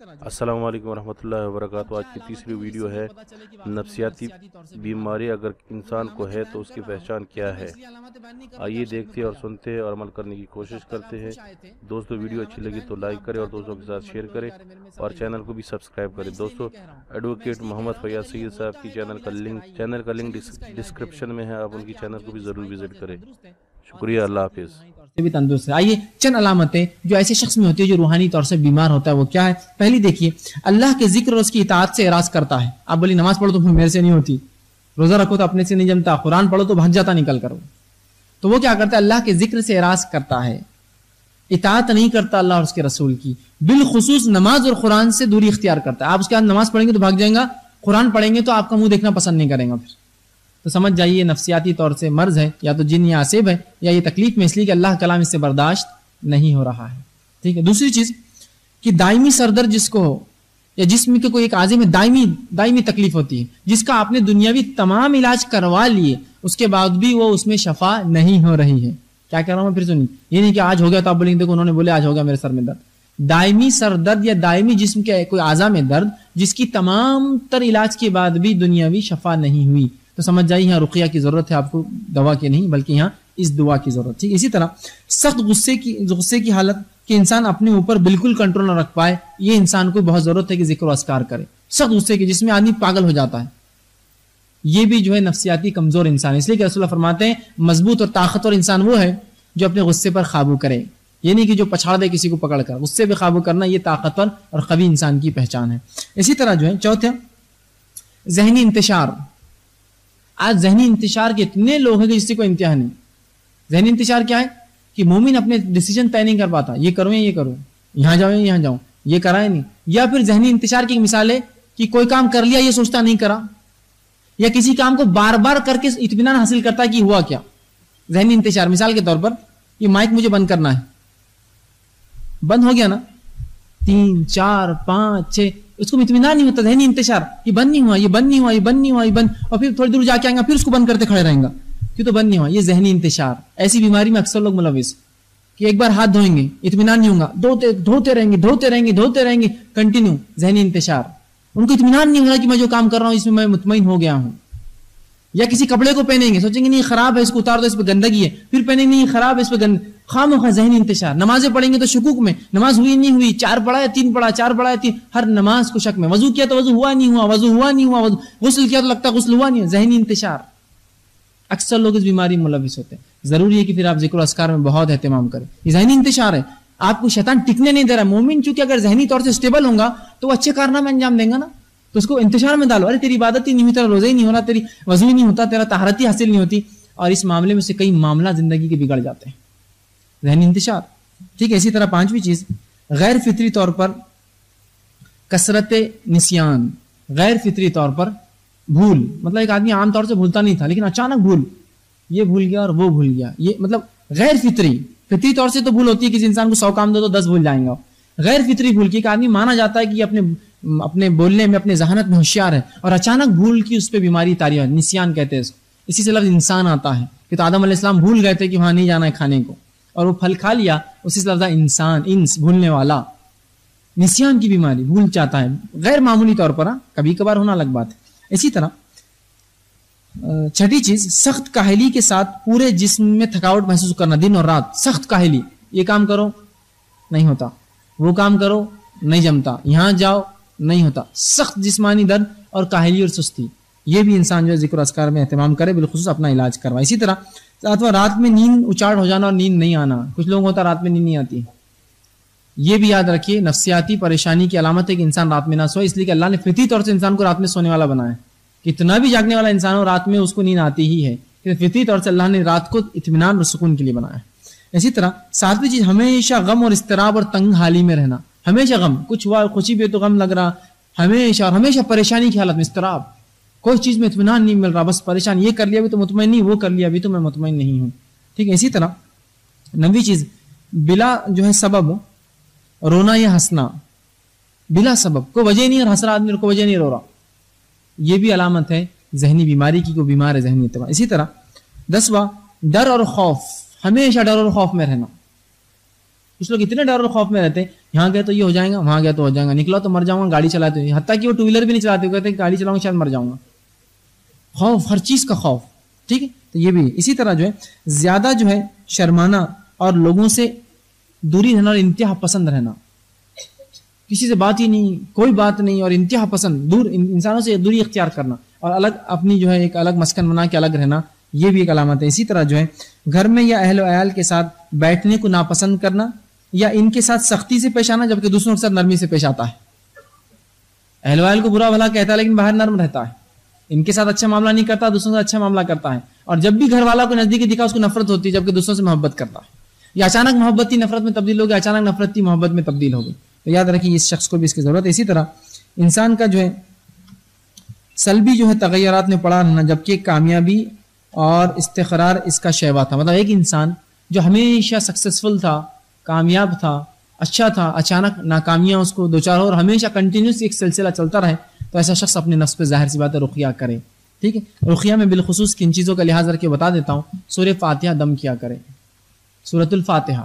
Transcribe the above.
السلام علیکم ورحمۃ اللہ وبرکاتہ۔ آج کی تیسری ویڈیو ہے نفسیاتی بیماری۔ اگر انسان کو ہے تو اس کی پہچان کیا ہے؟ آئیے دیکھتے اور سنتے اور عمل کرنے کی کوشش کرتے ہیں۔ دوستو، ویڈیو اچھی لگی تو لائک کریں اور دوستوں کے ساتھ شیئر کریں اور چینل کو بھی سبسکرائب کریں۔ دوستو ایڈوکیٹ محمد فیاض سید صاحب کی چینل کا لنک چینل کا لنک ڈسکرپشن میں ہے۔ آپ ان کی چینل کو بھی ضرور وزٹ کریں۔ شکریہ، اللہ حافظ۔ سے بھی تندرست ہے۔ آئیے چند علامتیں جو ایسے شخص میں ہوتی ہے جو روحانی طور سے بیمار ہوتا ہے، وہ کیا ہے؟ پہلی دیکھیے، اللہ کے ذکر اور اس کی اطاعت سے اراض کرتا ہے۔ آپ بولی نماز پڑھو تو میرے سے نہیں ہوتی۔ روزہ رکھو تو اپنے سے نہیں جمتا۔ قرآن پڑھو تو بھاگ جاتا، نکل کر۔ تو وہ کیا کرتا ہے؟ اللہ کے ذکر سے اراض کرتا ہے۔ اطاعت نہیں کرتا اللہ اور اس کے رسول کی۔ بالخصوص نماز اور قرآن سے دوری اختیار کرتا ہے۔ آپ اس کے بعد نماز پڑھیں گے تو بھاگ جائیں گا قرآن پڑھیں گے تو آپ کا منہ دیکھنا پسند نہیں کریں گا پھر۔ تو سمجھ جائیے نفسیاتی طور سے مرض ہے یا تو جن یا آصب ہے یا یہ تکلیف میں اس لیے کہ اللہ کلام اس سے برداشت نہیں ہو رہا ہے۔ ٹھیک ہے؟ دوسری چیز کہ دائمی سردر جس کو ہو یا جسم کے کوئی ایک عازم میں دائمی دائمی تکلیف ہوتی ہے۔ جس کا آپ نے دنیاوی تمام علاج کروا لیے، اس کے بعد بھی وہ اس میں شفا نہیں ہو رہی ہے۔ کیا کہہ رہا ہوں میں پھر سنی؟ یہ نہیں کہ آج ہو گیا تو آپ بولیں دیکھو انہوں نے بولے آج ہو گیا میرے سر میں درد۔ دائمی سر درد یا دائمی جسم کے کوئی اعضا میں درد، جس کی تمام تر علاج کے بعد بھی دنیاوی شفا نہیں ہوئی۔ تو سمجھ جائیے یہاں رقیہ کی ضرورت ہے، آپ کو دوا کی نہیں، بلکہ یہاں اس دعا کی ضرورت، ٹھیک، اسی طرح سخت غصے کی غصے کی حالت کہ انسان اپنے اوپر بالکل کنٹرول نہ رکھ پائے، یہ انسان کو بہت ضرورت ہے کہ ذکر و اسکار کرے۔ سخت غصے کی، جس میں آدمی پاگل ہو جاتا ہے۔ یہ بھی جو ہے نفسیاتی کمزور انسان اس لیے کہ رسول اللہ فرماتے ہیں، مضبوط اور طاقتور انسان وہ ہے جو اپنے غصے پر قابو کرے۔ یہ نہیں کہ جو پچھاڑ دے کسی کو پکڑ کر، غصے پہ قابو کرنا یہ طاقتور اور قوی انسان کی پہچان ہے۔ اسی طرح جو ہے، چوتھے، ذہنی انتشار۔ آج ذہنی انتشار کے اتنے لوگ ہیں کہ جس سے کوئی انتہا نہیں۔ ذہنی انتشار کیا ہے کہ مومن اپنے ڈیسیجن طے نہیں کر پاتا یہ کروں یا یہ کروں یہاں جاؤں یا یہاں جاؤں یہ کرائے نہیں۔ یا پھر ذہنی انتشار کی مثال ہے کہ کوئی کام کر لیا، یہ سوچتا نہیں کرا۔ یا کسی کام کو بار بار کر کے اطمینان حاصل کرتا ہے کہ ہوا کیا۔ ذہنی انتشار، مثال کے طور پر یہ مائک مجھے بند کرنا ہے۔ بند ہو گیا نا؟ تین، چار، پانچ، چھ اس کو اطمینان نہیں ہوتا، ذہنی انتشار، یہ بند نہیں ہوا، یہ بند نہیں ہوا، یہ بند نہیں ہوا، یہ بند۔ اور پھر تھوڑی دور جا کے آئیں گا پھر اس کو بند کرتے کھڑے رہیں گا کیوں تو بند نہیں ہوا، یہ ذہنی انتشار۔ ایسی بیماری میں اکثر لوگ ملوث کہ ایک بار ہاتھ دھوئیں گے، اطمینان نہیں ہوگا دھوتے دھوتے رہیں گے، دھوتے رہیں گے، دھوتے رہیں گے۔ کنٹینیو ذہنی انتشار۔ ان کو اطمینان نہیں ہوگا کہ میں جو کام کر رہا ہوں، اس میں میں مطمئن ہو گیا ہوں۔ یا کسی کپڑے کو پہنیں گے، سوچیں گے نہیں، خراب ہے، اس کو اتار دو، اس پہ گندگی ہے۔ پھر پہنیں گے، نہیں، خراب ہے، اس پہ گند۔ خام خواہ ذہنی انتشار۔ نمازیں پڑھیں گے تو شکوک میں۔ نماز ہوئی نہیں ہوئی، چار پڑھا ہے تین پڑھا چار پڑھا ہے تین۔ ہر نماز کو شک میں۔ وضو کیا تو وضو ہوا نہیں ہوا، وضو ہوا نہیں ہوا غسل کیا تو لگتا غسل ہوا نہیں ذہنی انتشار۔ اکثر لوگ اس بیماری میں ملوث ہوتے ہیں۔ ضروری ہے کہ پھر آپ ذکر و اسکار میں بہت اہتمام کریں۔ یہ ذہنی انتشار ہے۔ آپ کو شیطان ٹکنے نہیں دے رہا مومن، چونکہ اگر ذہنی طور سے اسٹیبل ہوں گا تو وہ اچھے کارنامے انجام دیں گا نا۔ تو اس کو انتشار میں ڈالو۔ ارے تیری عبادت ہی نہیں ہوئی، تیرا روزہ ہی نہیں ہو رہا، تیری وضو ہی نہیں ہوتا، تیرا تہارتی حاصل نہیں ہوتی۔ اور اس معاملے میں سے کئی معاملہ زندگی کے بگڑ جاتے ہیں۔ ذہنی انتشار۔ ٹھیک ہے، اسی طرح پانچویں چیز، غیر فطری طور پر کثرت نسیان۔ غیر فطری طور پر بھول۔ مطلب ایک آدمی عام طور سے بھولتا نہیں تھا، لیکن اچانک بھول۔ یہ بھول گیا اور وہ بھول گیا۔ یہ مطلب غیر فطری۔ فطری طور سے تو بھول ہوتی ہے کسی انسان کو سو کام دو تو دس بھول جائیں گا غیر فطری بھول کی ایک آدمی مانا جاتا ہے کہ یہ اپنے اپنے بولنے میں، اپنے ذہانت میں ہوشیار ہے اور اچانک بھول کی اس پہ بیماری تاری ہے نسیان کہتے ہیں اس کو۔ اسی سے لفظ انسان آتا ہے کہ تو آدم علیہ السلام بھول گئے تھے کہ وہاں نہیں جانا ہے کھانے کو۔ اور وہ پھل کھا لیا، اسی سے لفظ انسان، انس، بھولنے والا۔ نسیان کی بیماری بھول چاہتا ہے۔ غیر معمولی طور پر ہاں، کبھی کبھار ہونا الگ بات ہے۔ اسی طرح چھٹی چیز، سخت کاہلی کے ساتھ پورے جسم میں تھکاوٹ محسوس کرنا، دن اور رات، سخت کاہلی۔ یہ کام کرو، نہیں ہوتا۔ وہ کام کرو، نہیں جمتا۔ یہاں جاؤ نہیں ہوتا۔ سخت جسمانی درد اور کاہلی اور سستی۔ یہ بھی انسان جو ہے ذکر اسکار میں اہتمام کرے، بالخصوص اپنا علاج کروائے۔ اسی طرح، رات میں نیند اچاڑ ہو جانا اور نیند نہیں آنا۔ کچھ لوگ ہوتا رات میں نیند نہیں آتی۔ یہ بھی یاد رکھیے، نفسیاتی پریشانی کی علامت ہے کہ انسان رات میں نہ سوئے، اس لیے کہ اللہ نے فطری طور سے انسان کو رات میں سونے والا بنایا۔ کتنا بھی جاگنے والا انسان ہو، رات میں اس کو نیند آتی ہی ہے۔ فطری طور سے اللہ نے رات کو اطمینان اور سکون کے لیے بنایا۔ اسی طرح، ساتویں چیز، ہمیشہ غم اور استراب اور تنگ حالی میں رہنا۔ ہمیشہ غم، کچھ ہوا خوشی پہ تو غم لگ رہا۔ ہمیشہ اور ہمیشہ پریشانی کی حالت میں استراب کوئی چیز میں اطمینان نہیں مل رہا، بس پریشان، یہ کر لیا بھی تو مطمئن نہیں، وہ کر لیا بھی تو میں مطمئن نہیں ہوں۔ ٹھیک ہے، اسی طرح نوی چیز، بلا جو ہے سبب رونا یا ہنسنا۔ بلا سبب، کوئی وجہ نہیں اور ہنس رہا آدمی، کوئی وجہ نہیں، رو رہا۔ یہ بھی علامت ہے ذہنی بیماری کی، کوئی بیمار ہے ذہنی اعتبار۔ اسی طرح دسواں، ڈر اور خوف۔ ہمیشہ ڈر اور خوف میں رہنا۔ کچھ لوگ اتنے ڈر اور خوف میں رہتے ہیں یہاں گئے تو یہ ہو جائے گا، وہاں گیا تو ہو جائے گا۔ نکلا تو مر جاؤں گا، گاڑی چلاتے ہوئے۔ حتیٰ کہ وہ ٹو ویلر بھی نہیں چلاتے ہوئے کہتے ہیں گاڑی چلاؤں گا، شاید مر جاؤں گا۔ خوف، ہر چیز کا خوف۔ ٹھیک ہے؟ تو یہ بھی اسی طرح جو ہے، زیادہ جو ہے شرمانا اور لوگوں سے دوری رہنا اور انتہا پسند رہنا۔ کسی سے بات ہی نہیں، کوئی بات نہیں اور انتہا پسند، دور انسانوں سے دوری اختیار کرنا۔ اور الگ اپنی جو ہے ایک الگ مسکن بنا کے الگ رہنا، یہ بھی ایک علامت ہے۔ اسی طرح جو ہے، گھر میں یا اہل و عیال کے ساتھ بیٹھنے کو ناپسند کرنا۔ یا ان کے ساتھ سختی سے پیش آنا جبکہ دوسروں کے ساتھ نرمی سے پیش آتا ہے۔ اہل و عیال کو برا بھلا کہتا ہے لیکن باہر نرم رہتا ہے۔ ان کے ساتھ اچھا معاملہ نہیں کرتا، دوسروں سے اچھا معاملہ کرتا ہے۔ اور جب بھی گھر والا کو نزدیکی دکھا، اس کو نفرت ہوتی ہے جبکہ دوسروں سے محبت کرتا ہے۔ یا اچانک محبت تھی نفرت میں تبدیل ہو گئی اچانک نفرت تھی محبت میں تبدیل ہو گئی۔ تو یاد رکھیے اس شخص کو بھی اس کی ضرورت ہے۔ اسی طرح انسان کا جو ہے، سلبی جو ہے، تغیرات میں پڑا رہنا جبکہ کامیابی اور استقرار اس کا شیوا تھا۔ مطلب ایک انسان جو ہمیشہ سکسیزفل تھا کامیاب تھا اچھا تھا، اچانک ناکامیاں اس کو دو چار اور ہمیشہ کنٹینیوس ایک سلسلہ چلتا رہے، تو ایسا شخص اپنے نفس پہ ظاہر سی بات ہے رخیہ کرے، ٹھیک ہے؟ رخیہ میں بالخصوص کن چیزوں کا لحاظ رکھ کے بتا دیتا ہوں، سورہ فاتحہ دم کیا کرے۔ سورت الفاتحہ۔